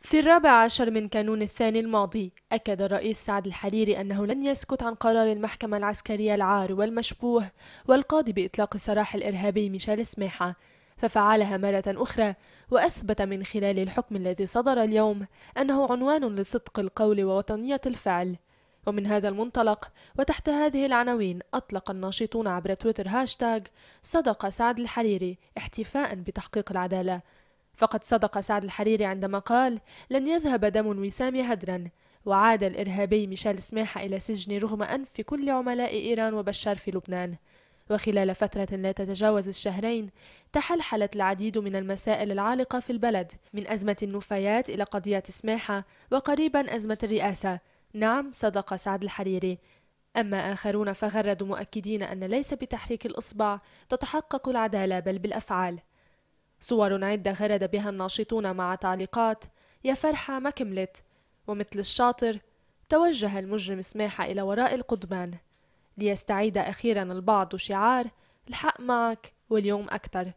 في الرابع عشر من كانون الثاني الماضي أكد الرئيس سعد الحريري أنه لن يسكت عن قرار المحكمة العسكرية العار والمشبوه والقاضي بإطلاق سراح الإرهابي ميشيل سميحة ففعلها مرة أخرى وأثبت من خلال الحكم الذي صدر اليوم أنه عنوان لصدق القول ووطنية الفعل. ومن هذا المنطلق وتحت هذه العناوين أطلق الناشطون عبر تويتر هاشتاغ صدق سعد الحريري احتفاء بتحقيق العدالة. فقد صدق سعد الحريري عندما قال لن يذهب دم وسام هدرا. وعاد الإرهابي ميشيل سماحة إلى سجن رغم أنف كل عملاء إيران وبشار في لبنان. وخلال فترة لا تتجاوز الشهرين تحلحلت العديد من المسائل العالقة في البلد من أزمة النفايات إلى قضية سماحة وقريبا أزمة الرئاسة. نعم صدق سعد الحريري. أما آخرون فغردوا مؤكدين أن ليس بتحريك الإصبع تتحقق العدالة بل بالأفعال. صور عدة غرد بها الناشطون مع تعليقات يا فرحة ما كملت. ومثل الشاطر توجه المجرم سماحة إلى وراء القضبان. ليستعيد أخيرا البعض شعار الحق معك واليوم أكثر.